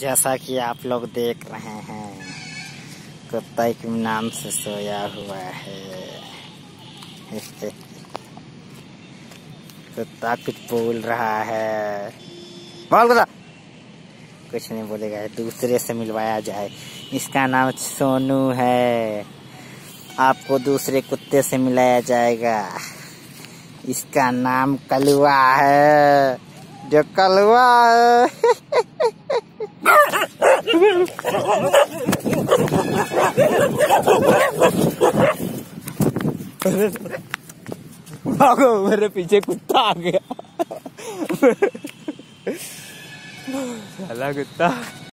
जैसा कि आप लोग देख रहे हैं, कुत्ता एक नाम से सोया हुआ है। कुत्ता कुछ बोल रहा है। बोल कुत्ता। कुछ नहीं बोलेगा, दूसरे से मिलवाया जाए। इसका नाम सोनू है। आपको दूसरे कुत्ते से मिलाया जाएगा। इसका नाम कलुआ है। जो कलुआ है। भागो मेरे पीछे कुत्ता आ गया। साला कुत्ता।